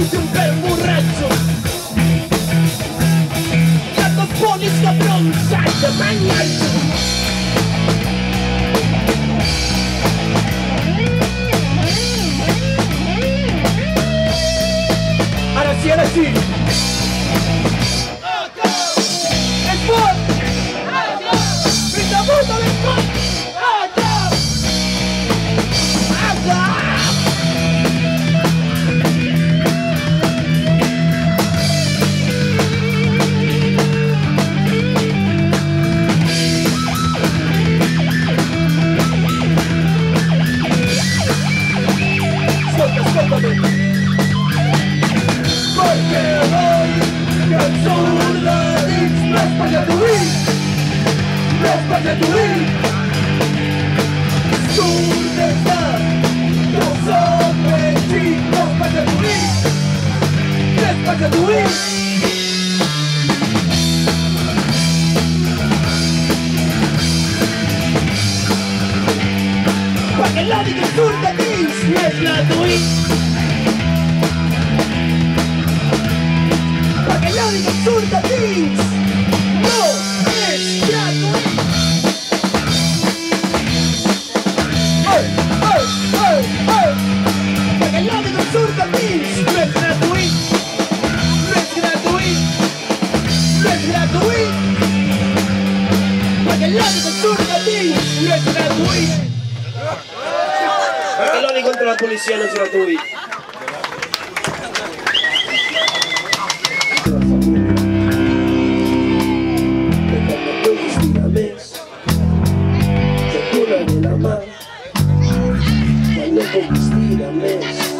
hice un bel borratxo que dos polis blood. My local steed, I.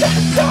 Stop!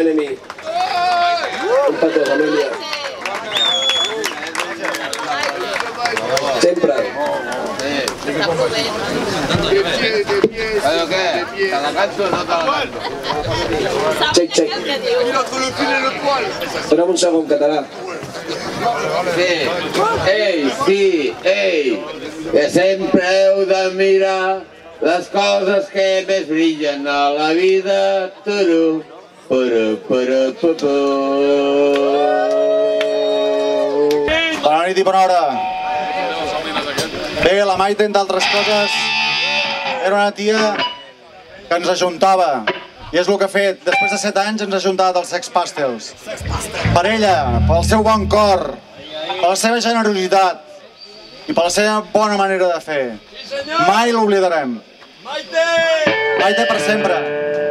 Enemy. Un petó, família. Sempre. ¿Pero qué? ¿Te la canto o no te la canto? Check, check. Dona'm un segon, català. Sí. Ei, sí, ei. Que sempre heu de mirar les coses que més brillen a la vida. Turu, pu, pu. Bona nit i bona hora. Bé, la Maite, entre altres coses, era una tia que ens ajuntava. I és el que ha fet. Després de 7 anys ens ha ajuntat els Sex Pastels. Per ella, pel seu bon cor, per la seva generositat i per la seva bona manera de fer. Mai l'oblidarem. Maite! Maite per sempre.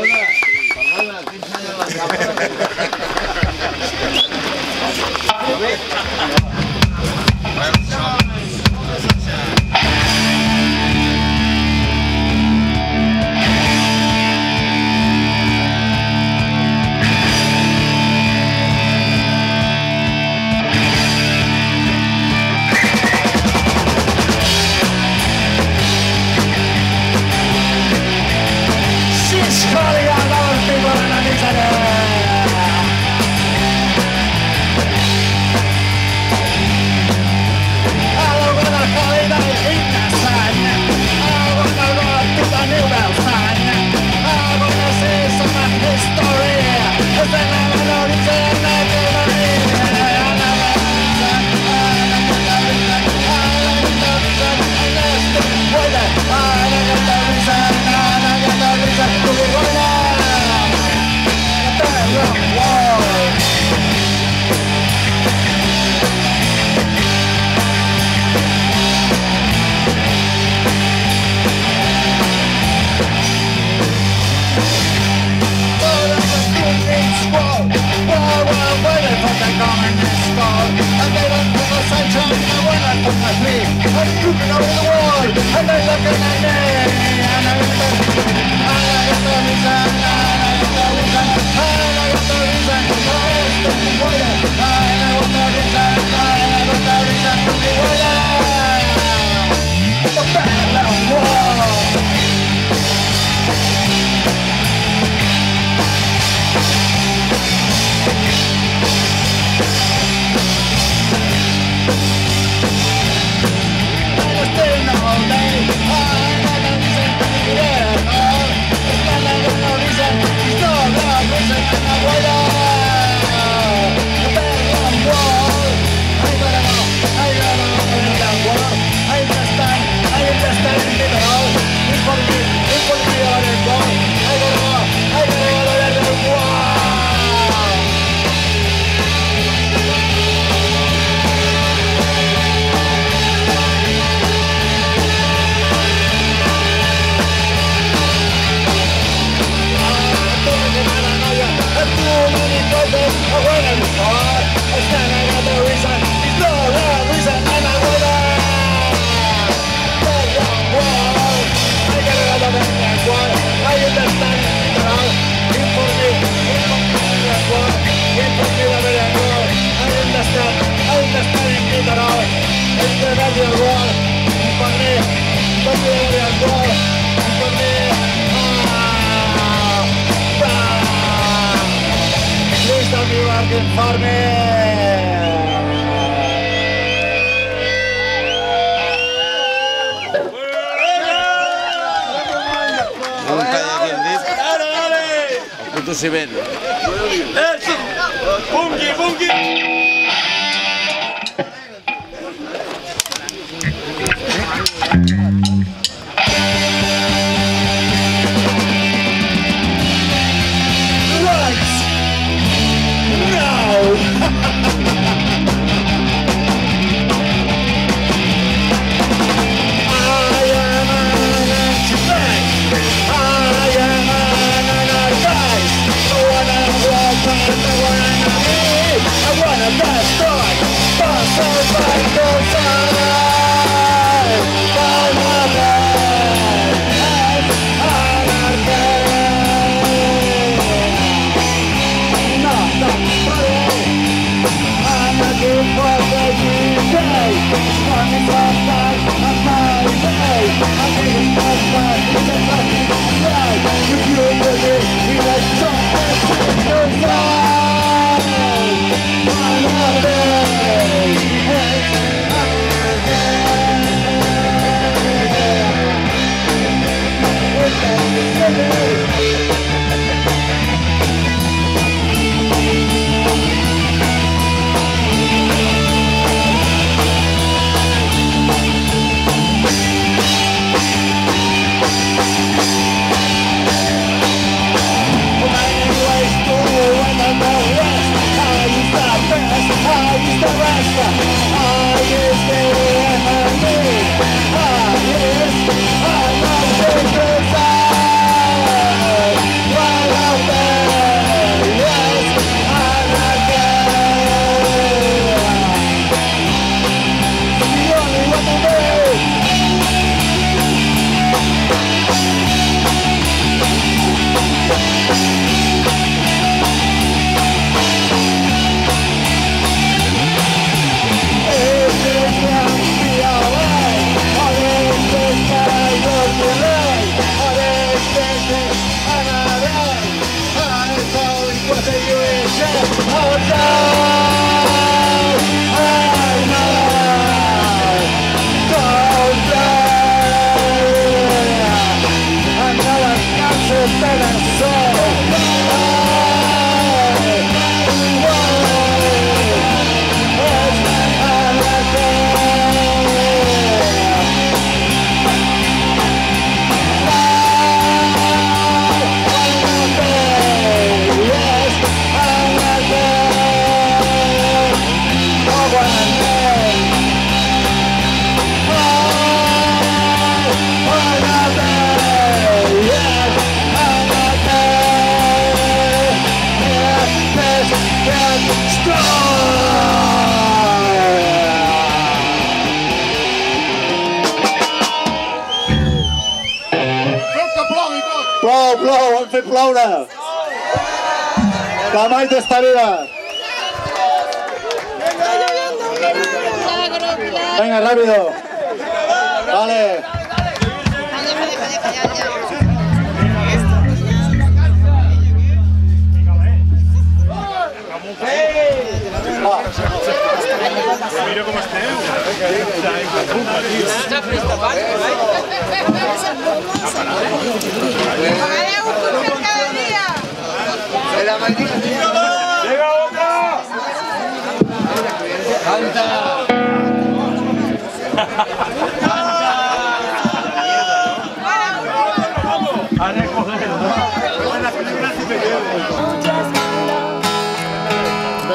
Thank you. Calling for the communist ball And they don't put us on time And when I put my feet I'm over the wall And they look at my name And I look at my I'm at my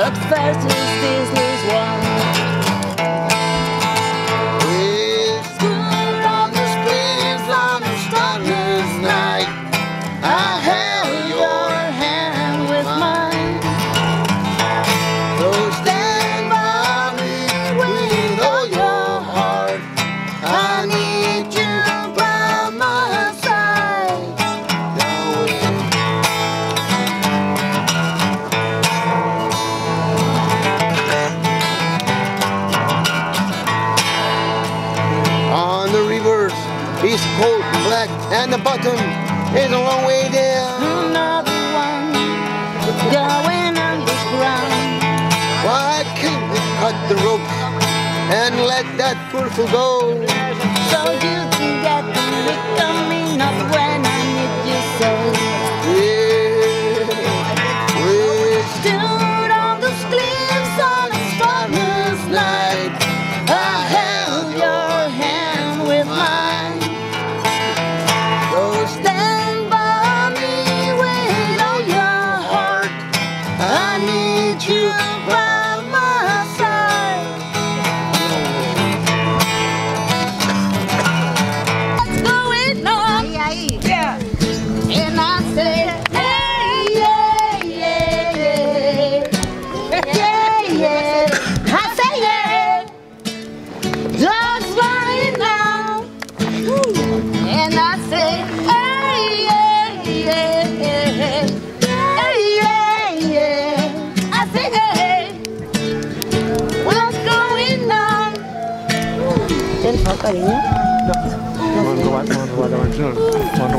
Upstairs to Disney's one. Bottom is a long way down. Another one going underground. Why can't we cut the ropes and let that poor fool go? So you can get the of not when I need you so.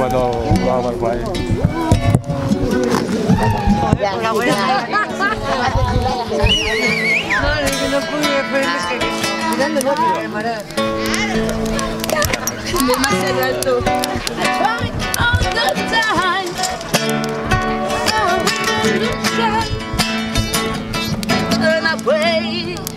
બધો power all the time. Turn away.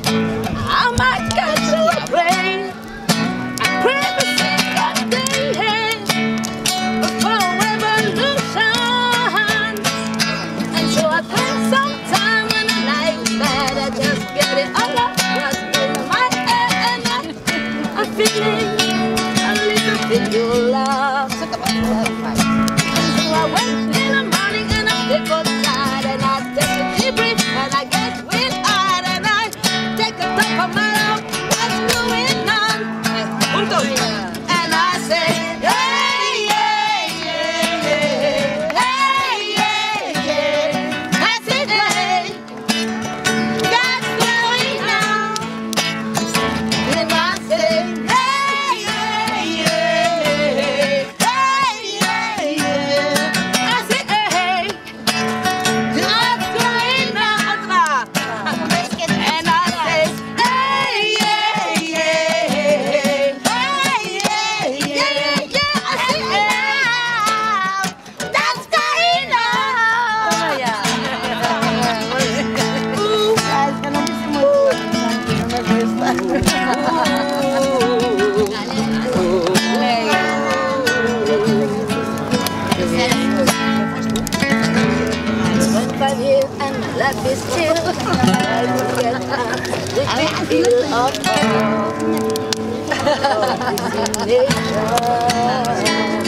love is in nature.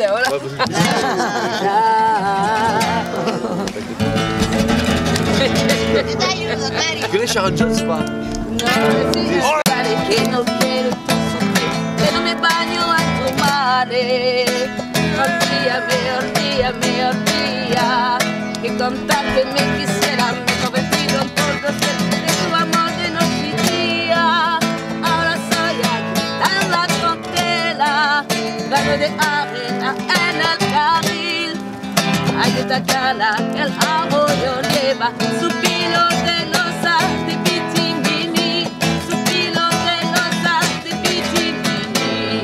Grazie, ora. Güneş Hancınız var. Que no quiero que no me baño a tu mare. Ordíame, ordíame, ordía Que contarte me quisiera Me convertido en todo de arena en el carril. Hay una cala, el apoyo lleva su pilo de los artipitimini, su pilo de los artipitimini.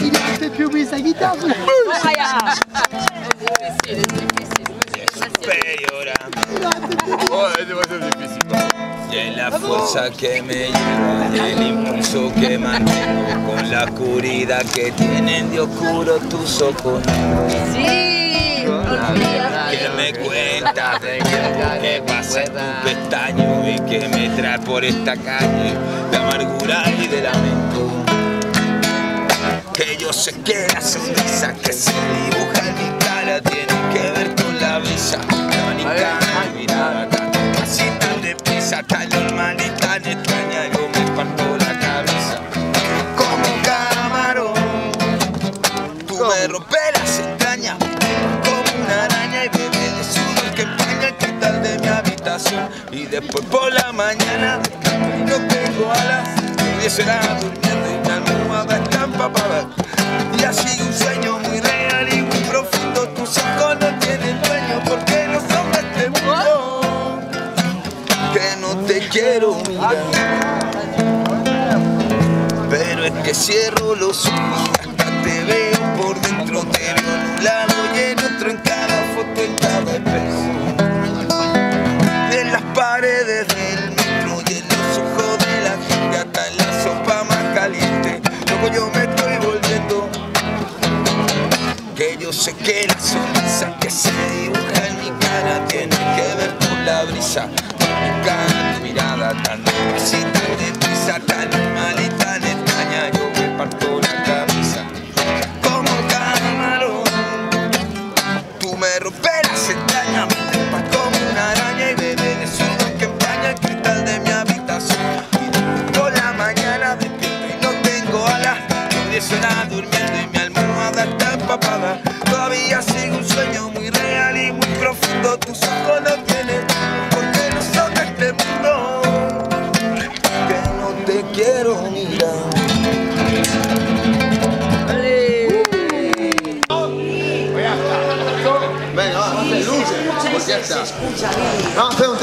Il est più messa chitarra. È difficile, è difficile. Superiore. Oh, eh, devo sapere. La fuerza que me lleva y el impulso que mantengo con la oscuridad que tienen de oscuro tus ojos. Sí, Que me cuentas de qué pasa en tu pestaño y que me trae por esta calle de amargura y de lamento. Que yo sé que la sonrisa que se dibuja en mi cara tiene que ver con la brisa. Mirada tan casi normal y tan extraña, yo me parto la cabeza. Como un camarón, tú me rompes las entrañas como una araña y bebé de sudor que empaña el cristal de mi habitación. Y después por la mañana y no tengo alas, pudiera durmiendo y mi almohada está empapada. Pero es que cierro los ojos y hasta te veo por dentro, te veo en un lado y en otro en cada foto, en cada espejo. En las paredes del metro y en los ojos de la gente, hasta en la sopa más caliente. Luego yo me estoy volviendo. Que yo sé que la sonrisa que se dibuja en mi cara tiene que ver con la brisa.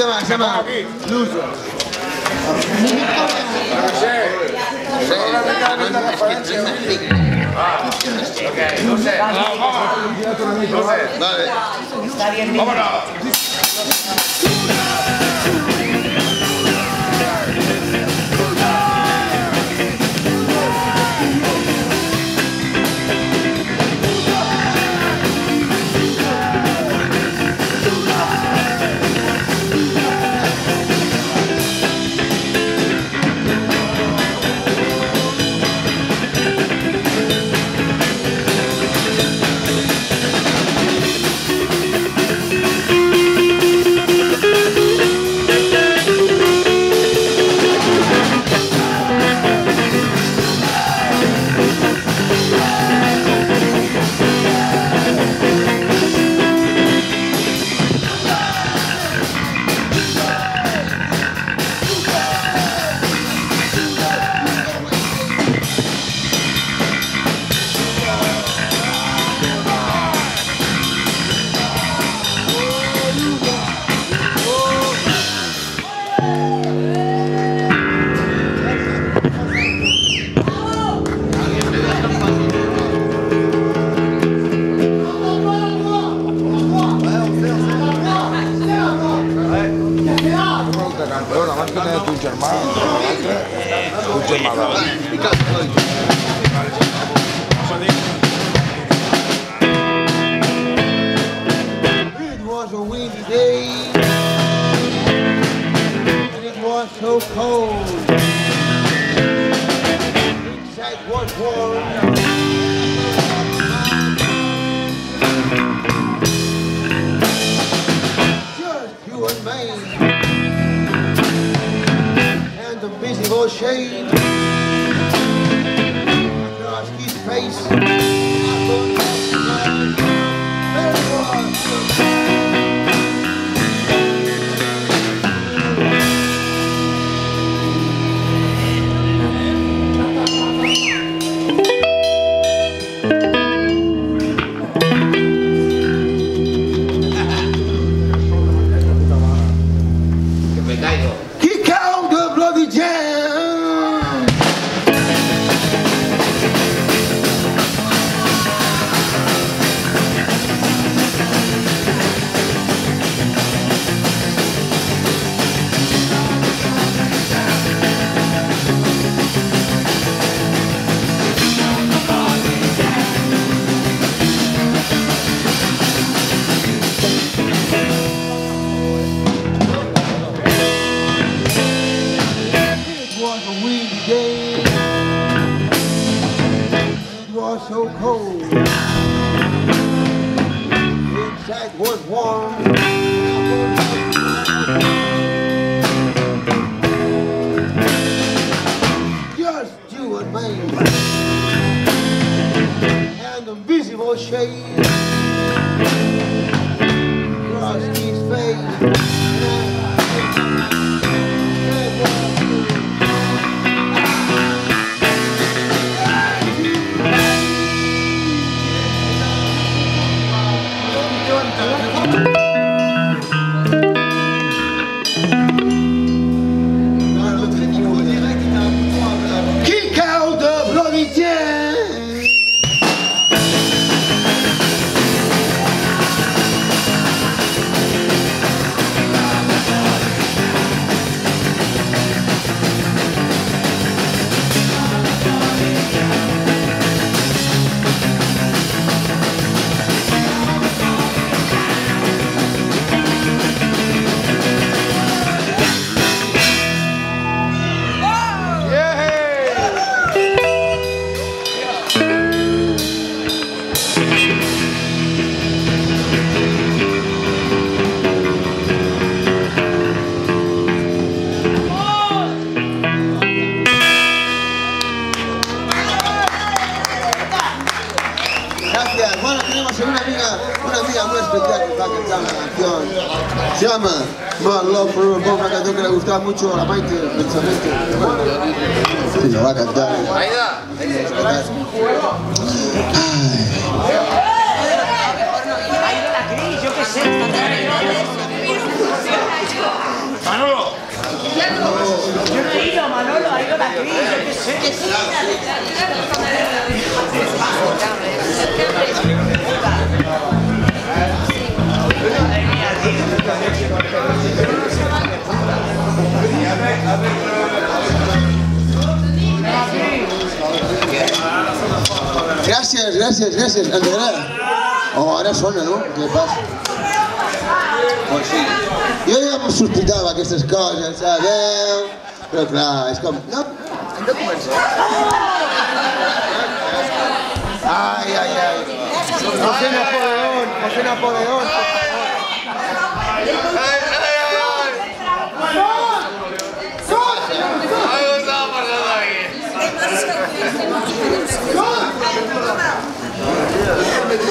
Vamos a hacer un tema que se llama Loser. Vale. Una mucho a la Maite, la va a cantar. Manolo. Yo no he ido, Manolo, ha ido la yo qué sé. Gracias, gracias, gracias. ¿En verdad? Oh, ahora suena, ¿no? ¿Qué pasa? Pues sí. Jo ja sospitava aquestes coses, sabeu? Però clar, és com... No, hem de començar. Ai, ai, ai. José Napoleón, José Napoleón.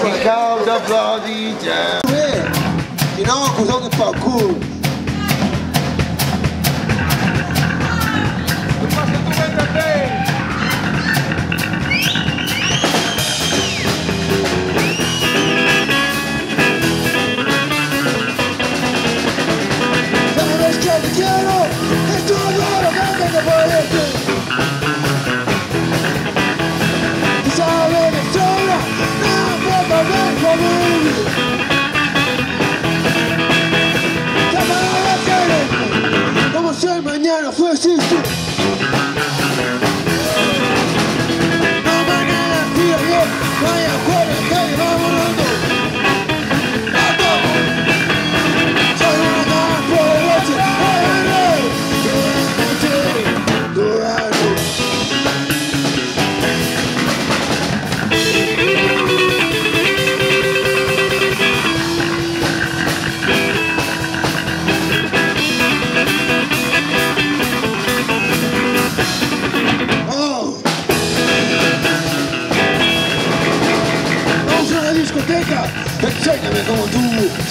Ficar da Florida. Tirar uma confusão do parkour. Quiero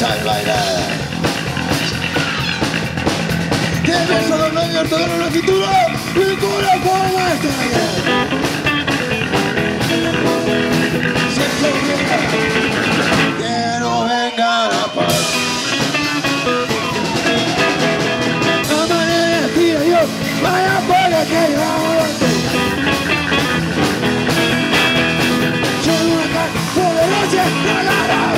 sabes bailar. Beso los labios, te doy la cintura, mi corazón va a estallar. Siento que- no venga la paz. Decía yo, vaya dos. Soy una cara poderosa, la la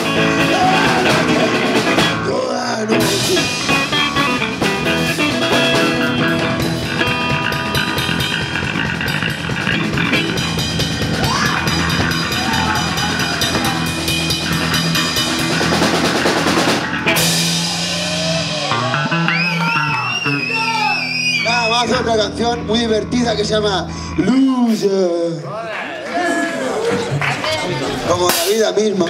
otra canción muy divertida que se llama Loser. como la vida misma.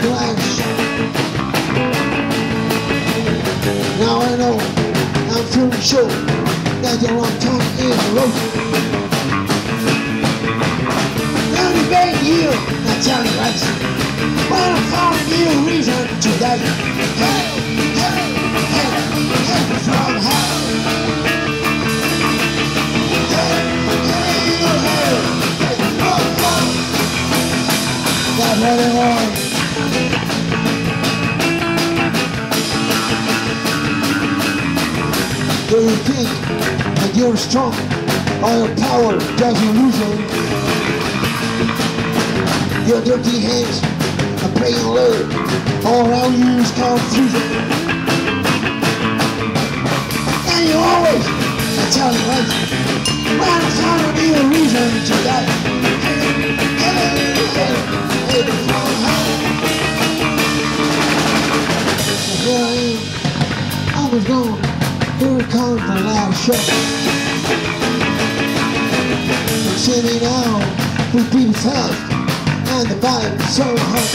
Now I know, I'm feeling sure that your wrong tongue is roasted. 30 big year, that's how he likes it. But I found a new reason today. Hey, hey, hey, hey, from hell. Do you think that you're strong or your power doesn't loosen? Your dirty hands are praying Lord all around you is confusion. And you always are telling right. Well, it's to be a reason to die. Here I am. I was gone. Here comes the loud show. Sitting down with people's house and the vibe so hot.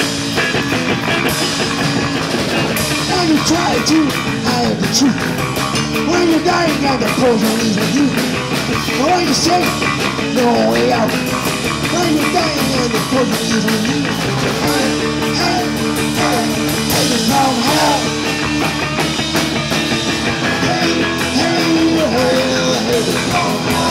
And you try to hide the truth. When you're dying and the poison and with you. But when you say, no way out. When you're dying and the poison and with you. And, and, and, and you come hell hey, hey, hey, hey.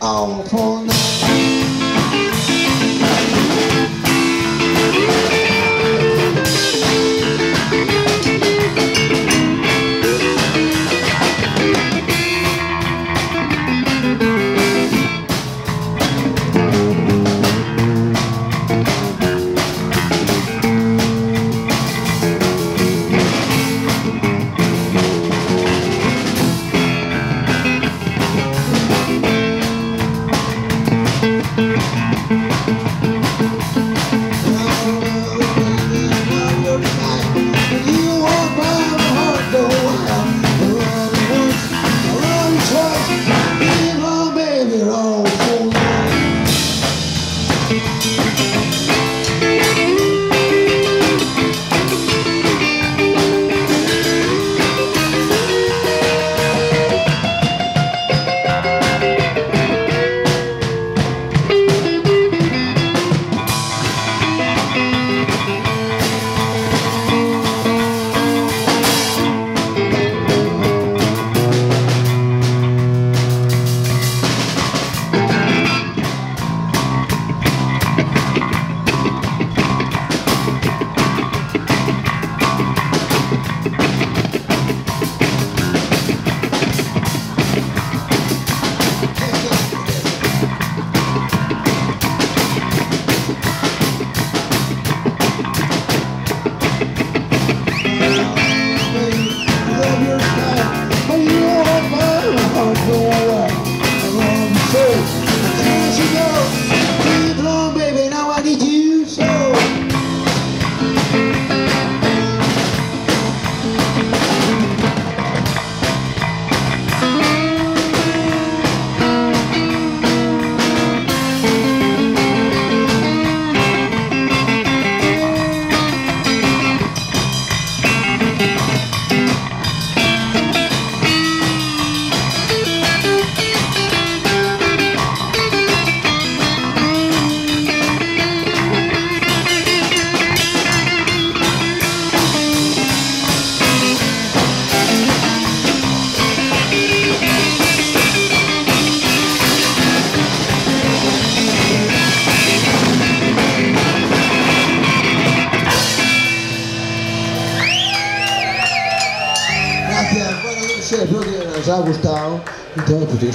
All for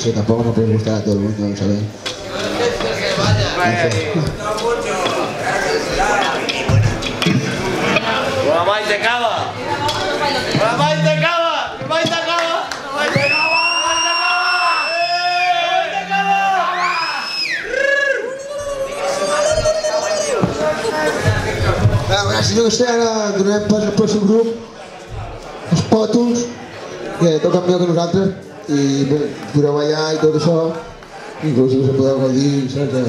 sé, tampoco nos puede gustar a todo el mundo, ¿sabes? La Maite Cava. La Maite Cava. La Maite Cava. La Maite Cava. A veure, si no sé, ara donem pas al pròxim grup, els Pòtols, que toquen millor que nosaltres, i bé, podreu ballar i tot això, inclús us podeu gaudir, saps, de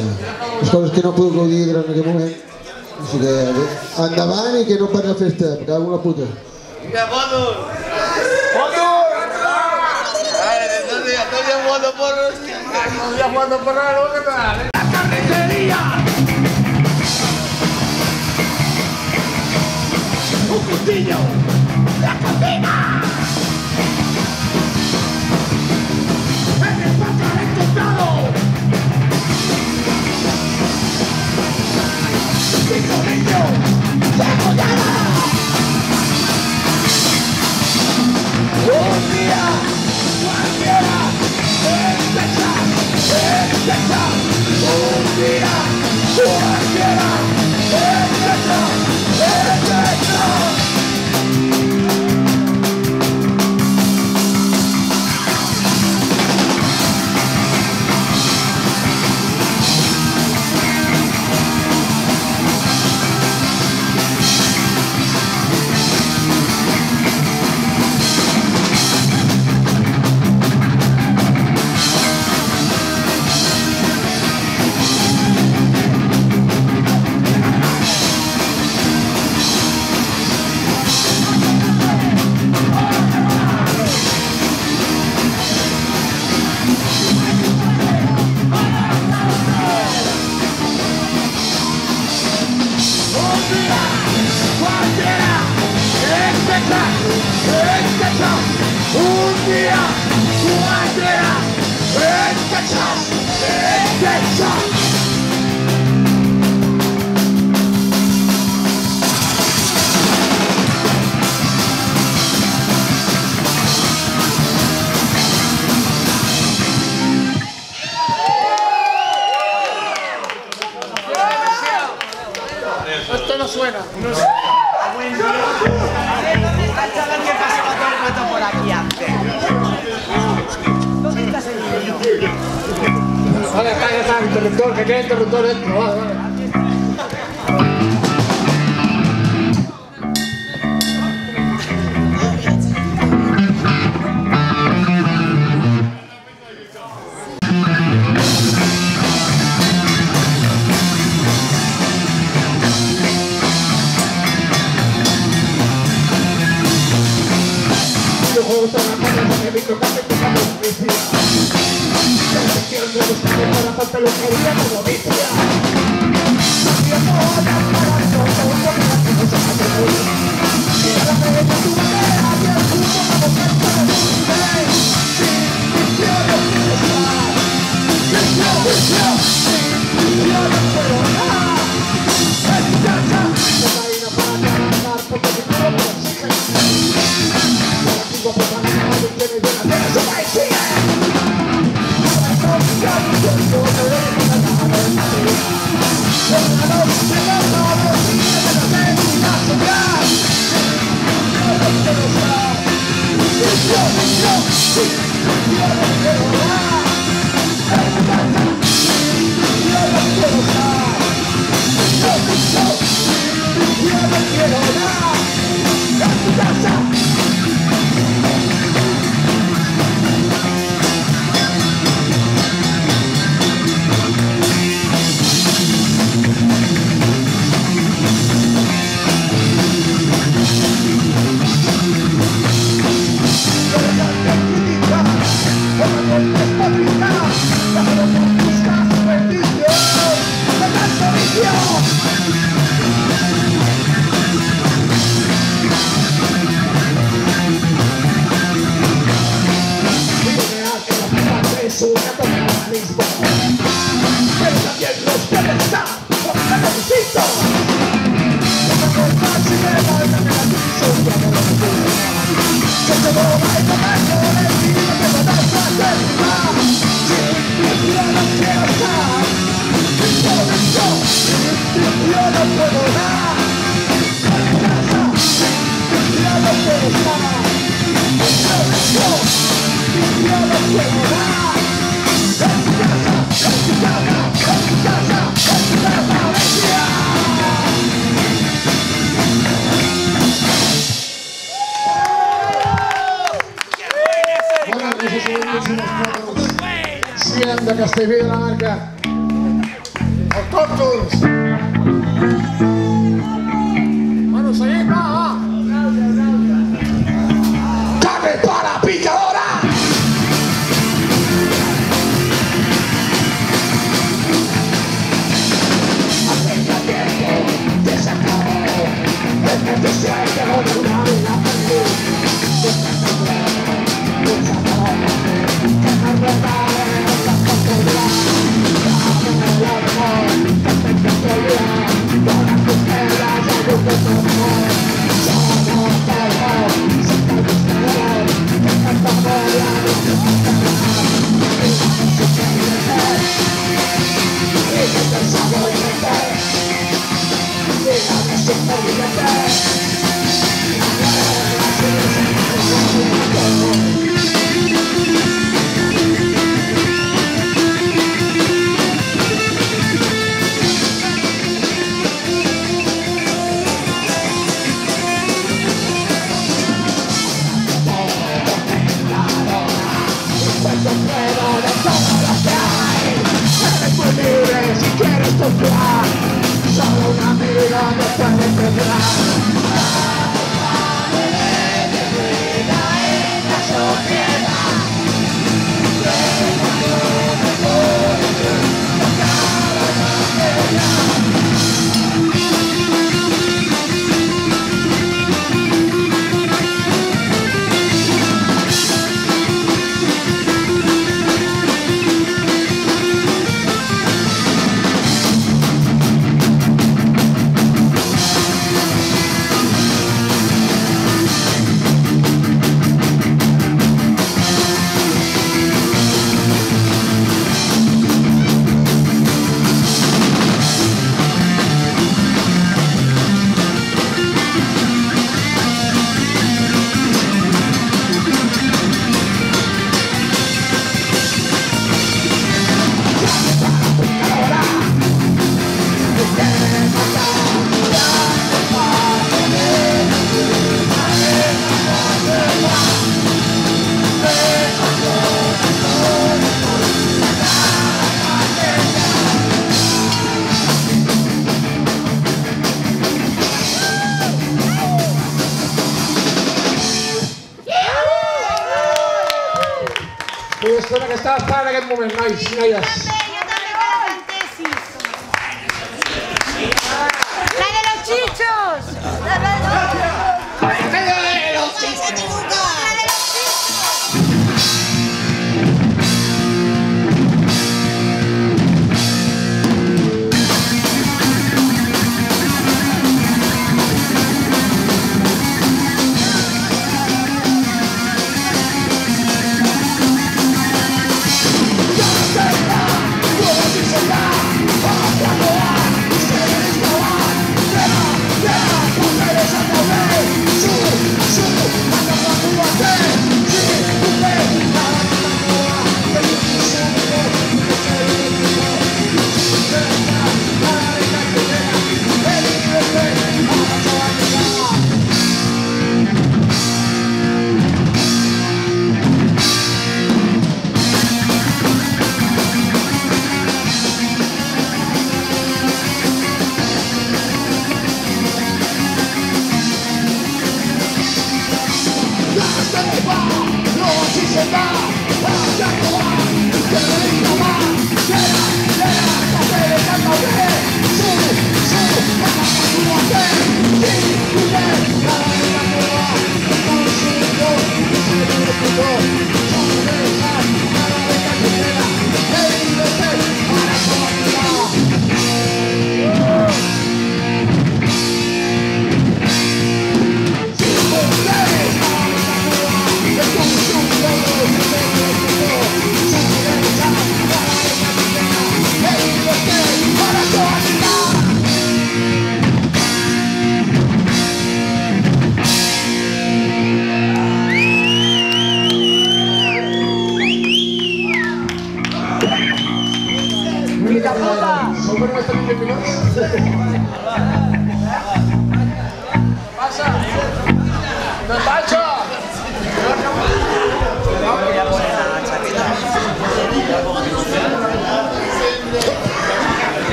les coses que no podeu gaudir durant aquest moment. Així que, bé, endavant i que no pari la festa, perquè alguna puta. Vinga, entonces ya estoy jugando porros. Estoy jugando porros. ¿Qué tal? La carnicería. Un cuchillo. La cocina. Keep coming down. Lujería como